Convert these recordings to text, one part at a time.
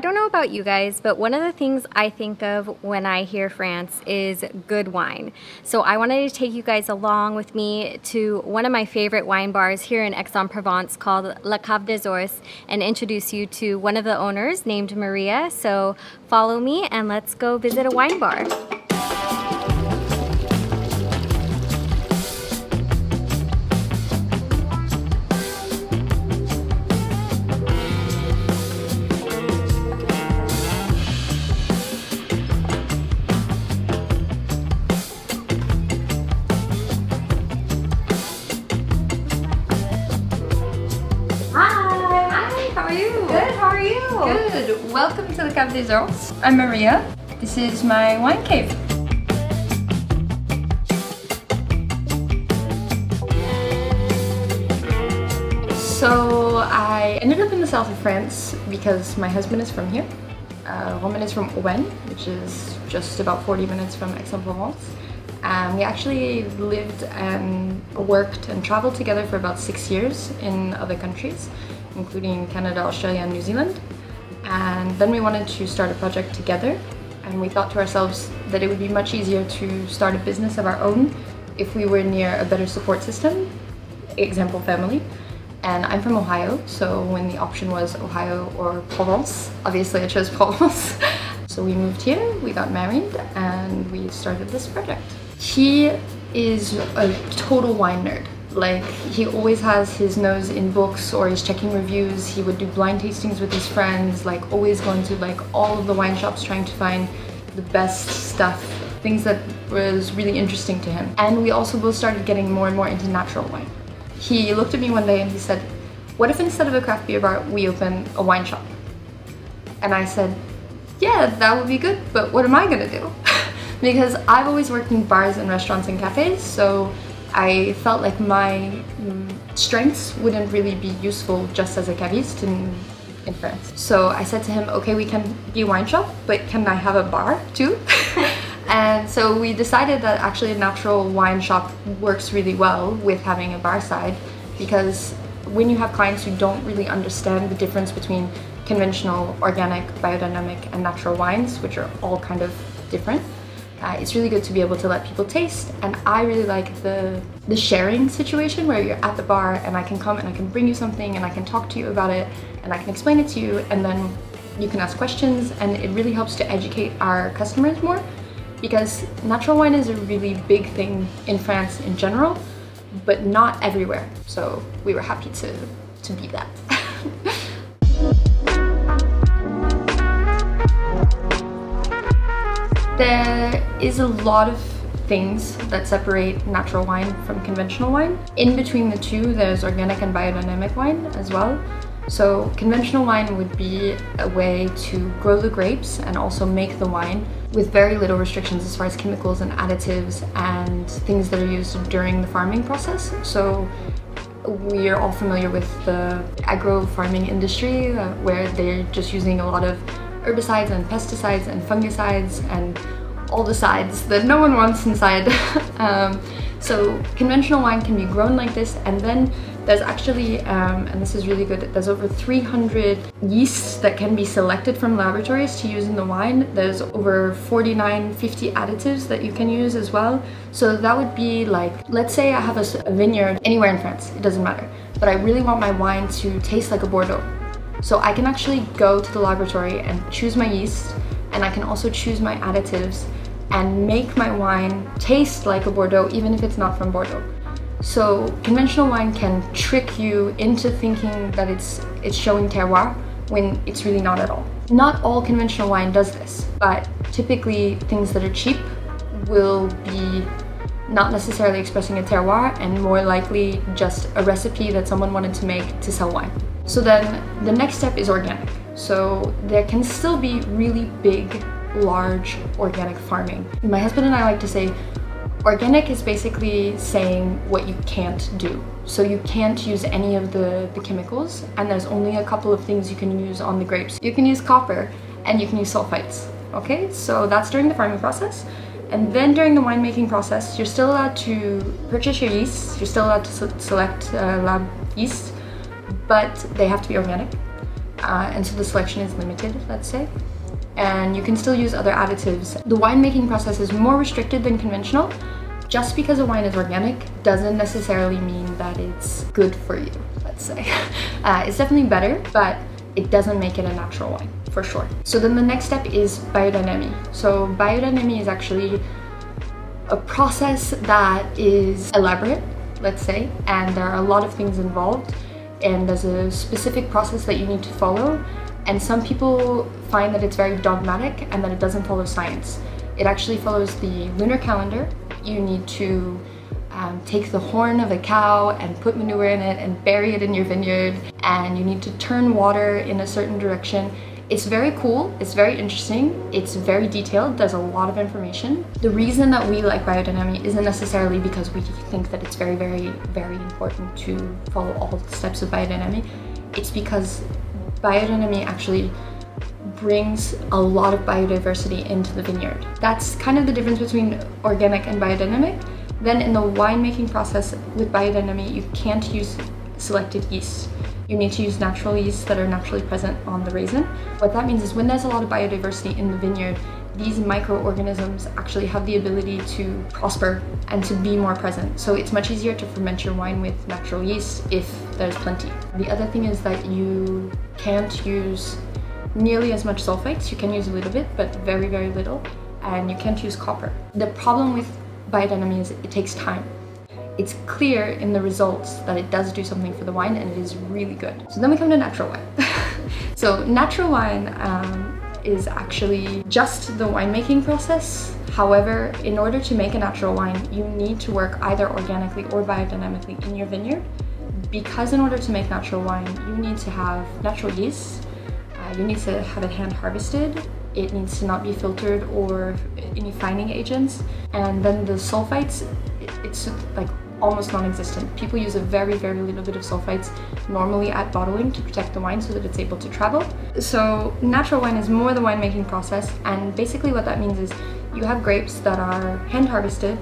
I don't know about you guys, but one of the things I think of when I hear France is good wine. So I wanted to take you guys along with me to one of my favorite wine bars here in Aix-en-Provence called La Cave des Ours and introduce you to one of the owners named Maria. So follow me and let's go visit a wine bar. Cave des Ours. I'm Maria. This is my wine cave. So I ended up in the south of France because my husband is from here. Uh, Romain is from Owen, which is just about 40 minutes from Aix-en-Provence. And we actually lived and worked and traveled together for about six years in other countries, including Canada, Australia, and New Zealand. And then we wanted to start a project together. And we thought to ourselves that it would be much easier to start a business of our own if we were near a better support system, example family. And I'm from Ohio, so when the option was Ohio or Provence, obviously I chose Provence. so we moved here, we got married, and we started this project. He is a total wine nerd. Like, he always has his nose in books or he's checking reviews. He would do blind tastings with his friends, like always going to like all of the wine shops trying to find the best stuff, things that was really interesting to him. And we also both started getting more and more into natural wine. He looked at me one day and he said, what if instead of a craft beer bar, we open a wine shop? And I said, yeah, that would be good, but what am I gonna do? because I've always worked in bars and restaurants and cafes, so I felt like my mm, strengths wouldn't really be useful just as a caviste in, in France. So I said to him, okay, we can be a wine shop, but can I have a bar too? and so we decided that actually a natural wine shop works really well with having a bar side because when you have clients who don't really understand the difference between conventional, organic, biodynamic, and natural wines, which are all kind of different, it's really good to be able to let people taste and I really like the the sharing situation where you're at the bar and I can come and I can bring you something and I can talk to you about it and I can explain it to you and then you can ask questions and it really helps to educate our customers more because natural wine is a really big thing in France in general but not everywhere. So we were happy to to be that There is a lot of things that separate natural wine from conventional wine. In between the two, there's organic and biodynamic wine as well. So conventional wine would be a way to grow the grapes and also make the wine with very little restrictions as far as chemicals and additives and things that are used during the farming process. So we are all familiar with the agro farming industry uh, where they're just using a lot of herbicides and pesticides and fungicides and all the sides that no one wants inside. um, so conventional wine can be grown like this and then there's actually, um, and this is really good, there's over 300 yeasts that can be selected from laboratories to use in the wine. There's over 49, 50 additives that you can use as well. So that would be like, let's say I have a, a vineyard anywhere in France, it doesn't matter, but I really want my wine to taste like a Bordeaux. So I can actually go to the laboratory and choose my yeast and I can also choose my additives and make my wine taste like a Bordeaux even if it's not from Bordeaux. So conventional wine can trick you into thinking that it's, it's showing terroir when it's really not at all. Not all conventional wine does this, but typically things that are cheap will be not necessarily expressing a terroir and more likely just a recipe that someone wanted to make to sell wine. So then the next step is organic. So there can still be really big, large organic farming. My husband and I like to say organic is basically saying what you can't do. So you can't use any of the, the chemicals and there's only a couple of things you can use on the grapes. You can use copper and you can use sulfites. Okay, so that's during the farming process. And then during the winemaking process, you're still allowed to purchase your yeast. You're still allowed to select uh, lab yeast but they have to be organic. uh, and so the selection is limited, let's say. And you can still use other additives. The winemaking process is more restricted than conventional. Just because a wine is organic doesn't necessarily mean that it's good for you, let's say. Uh, it's definitely better, but it doesn't make it a natural wine, for sure. So then the next step is biodynamy. So biodynamy is actually a process that is elaborate, let's say, and there are a lot of things involved and there's a specific process that you need to follow and some people find that it's very dogmatic and that it doesn't follow science. It actually follows the lunar calendar. You need to um, take the horn of a cow and put manure in it and bury it in your vineyard and you need to turn water in a certain direction it's very cool, it's very interesting, it's very detailed, there's a lot of information. The reason that we like biodynamy isn't necessarily because we think that it's very, very, very important to follow all the steps of biodynamy. It's because biodynamy actually brings a lot of biodiversity into the vineyard. That's kind of the difference between organic and biodynamic. Then in the winemaking process with biodynamy, you can't use selected yeast you need to use natural yeasts that are naturally present on the raisin. What that means is when there's a lot of biodiversity in the vineyard, these microorganisms actually have the ability to prosper and to be more present. So it's much easier to ferment your wine with natural yeast if there's plenty. The other thing is that you can't use nearly as much sulfites. You can use a little bit, but very, very little. And you can't use copper. The problem with biodynamics is it takes time it's clear in the results that it does do something for the wine and it is really good. So then we come to natural wine. so natural wine um, is actually just the winemaking process. However, in order to make a natural wine, you need to work either organically or biodynamically in your vineyard. Because in order to make natural wine, you need to have natural yeast, uh, you need to have it hand harvested, it needs to not be filtered or any fining agents, and then the sulfites, it's like almost non-existent. People use a very, very little bit of sulfites normally at bottling to protect the wine so that it's able to travel. So natural wine is more the winemaking process and basically what that means is you have grapes that are hand harvested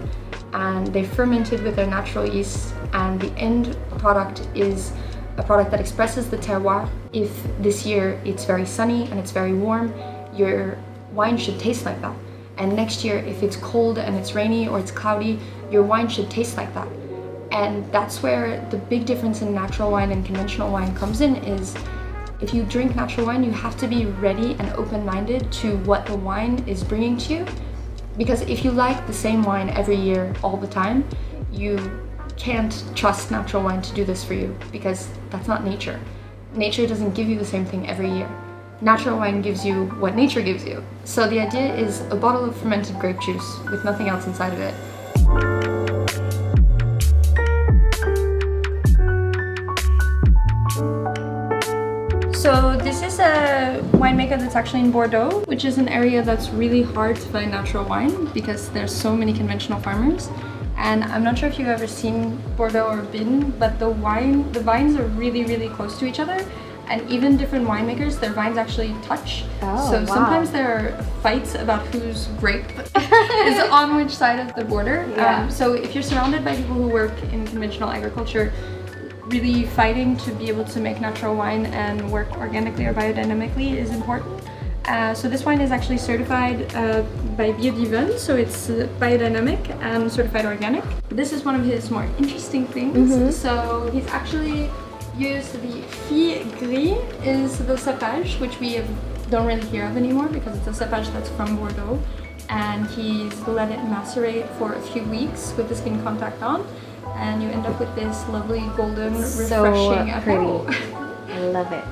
and they fermented with their natural yeast and the end product is a product that expresses the terroir. If this year it's very sunny and it's very warm, your wine should taste like that. And next year, if it's cold and it's rainy or it's cloudy, your wine should taste like that. And that's where the big difference in natural wine and conventional wine comes in is if you drink natural wine, you have to be ready and open-minded to what the wine is bringing to you. Because if you like the same wine every year all the time, you can't trust natural wine to do this for you because that's not nature. Nature doesn't give you the same thing every year. Natural wine gives you what nature gives you. So the idea is a bottle of fermented grape juice with nothing else inside of it So this is a winemaker that's actually in Bordeaux, which is an area that's really hard to find natural wine because there's so many conventional farmers. And I'm not sure if you've ever seen Bordeaux or been, but the wine, the vines are really, really close to each other. And even different winemakers, their vines actually touch. Oh, so wow. sometimes there are fights about whose grape is on which side of the border. Yeah. Um, so if you're surrounded by people who work in conventional agriculture, really fighting to be able to make natural wine and work organically or biodynamically is important. Uh, so this wine is actually certified uh, by Biodyvin, so it's uh, biodynamic and certified organic. This is one of his more interesting things. Mm -hmm. So he's actually used the Fille Gris is the cepage, which we don't really hear of anymore because it's a cepage that's from Bordeaux. And he's let it macerate for a few weeks with the skin contact on and you end up with this lovely golden refreshing so refreshing pretty. I love it.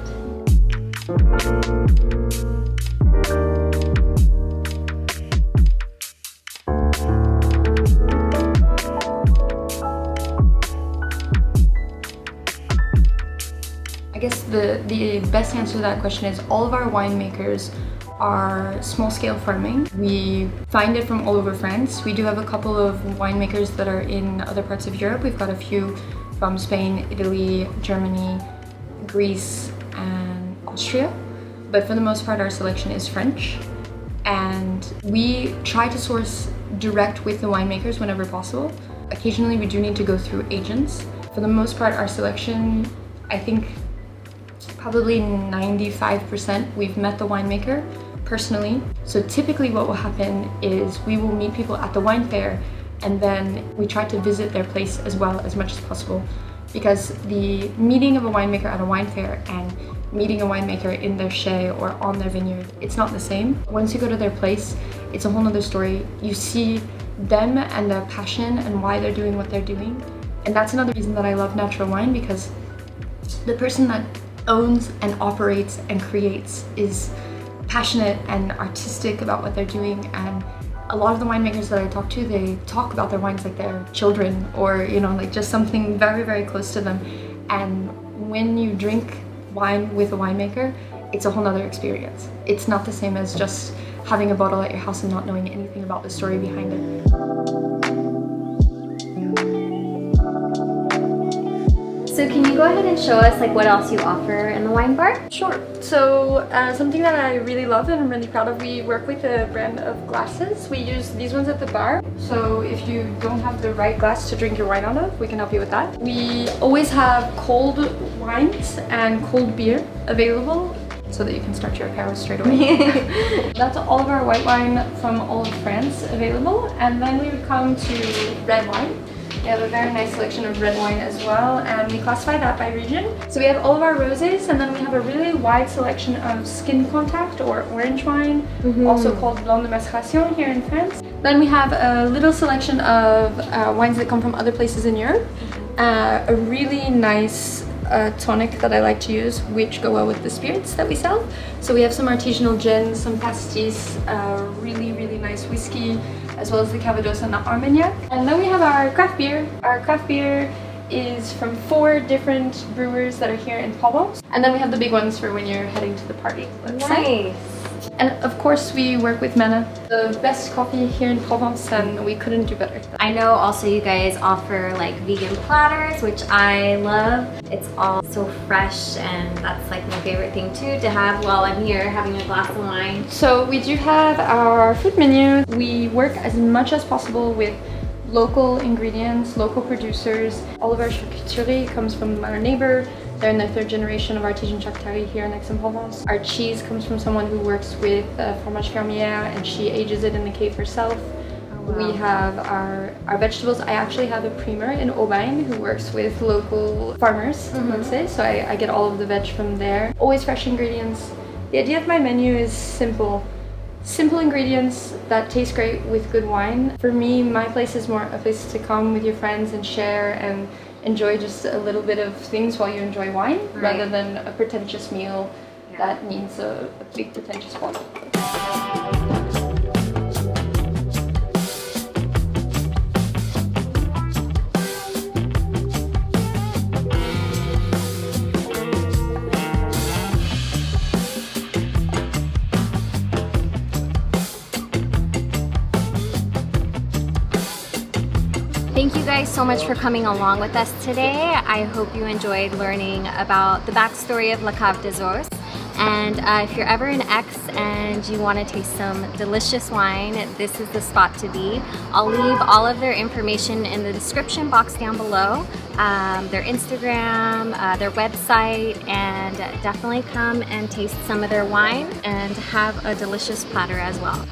The, the best answer to that question is all of our winemakers are small scale farming. We find it from all over France. We do have a couple of winemakers that are in other parts of Europe. We've got a few from Spain, Italy, Germany, Greece, and Austria. But for the most part, our selection is French. And we try to source direct with the winemakers whenever possible. Occasionally, we do need to go through agents. For the most part, our selection, I think probably 95% we've met the winemaker personally. So typically what will happen is we will meet people at the wine fair and then we try to visit their place as well as much as possible because the meeting of a winemaker at a wine fair and meeting a winemaker in their chai or on their vineyard, it's not the same. Once you go to their place, it's a whole nother story. You see them and their passion and why they're doing what they're doing. And that's another reason that I love natural wine because the person that owns and operates and creates is passionate and artistic about what they're doing and a lot of the winemakers that I talk to, they talk about their wines like they're children or, you know, like just something very, very close to them. And when you drink wine with a winemaker, it's a whole nother experience. It's not the same as just having a bottle at your house and not knowing anything about the story behind it. So can you go ahead and show us like what else you offer in the wine bar? Sure. So uh, something that I really love and I'm really proud of, we work with a brand of glasses. We use these ones at the bar. So if you don't have the right glass to drink your wine out of, we can help you with that. We always have cold wines and cold beer available so that you can start your apéro straight away. That's all of our white wine from all of France available. And then we would come to red wine. We have a very nice selection of red wine as well and we classify that by region. So we have all of our roses and then we have a really wide selection of skin contact or orange wine, mm -hmm. also called Blanc de Macération here in France. Then we have a little selection of uh, wines that come from other places in Europe. Uh, a really nice uh, tonic that I like to use, which go well with the spirits that we sell. So we have some artisanal gins, some pastis, uh, really, really nice whiskey, as well as the Calvados and the Armagnac. And then we have our craft beer. Our craft beer is from four different brewers that are here in Provence. And then we have the big ones for when you're heading to the party. Nice. Say. And of course we work with Mana, the best coffee here in Provence and we couldn't do better. I know also you guys offer like vegan platters, which I love. It's all so fresh and that's like my favorite thing too to have while I'm here having a glass of wine. So we do have our food menu. We work as much as possible with local ingredients, local producers. All of our charcuterie comes from our neighbor they're in the third generation of artisan charcuterie here in Aix-en-Provence. Our cheese comes from someone who works with uh, Fromage Fermière and she ages it in the cave herself. Oh, wow. We have our, our vegetables. I actually have a primeur in Aubagne who works with local farmers, mm -hmm. let's say. So I, I get all of the veg from there. Always fresh ingredients. The idea of my menu is simple. Simple ingredients that taste great with good wine. For me, my place is more a place to come with your friends and share and enjoy just a little bit of things while you enjoy wine right. rather than a pretentious meal yeah. that needs a, a big pretentious bottle. Guys so much for coming along with us today. I hope you enjoyed learning about the backstory of La Cave des Ours. And uh, if you're ever in Aix and you want to taste some delicious wine, this is the spot to be. I'll leave all of their information in the description box down below, um, their Instagram, uh, their website, and definitely come and taste some of their wine and have a delicious platter as well.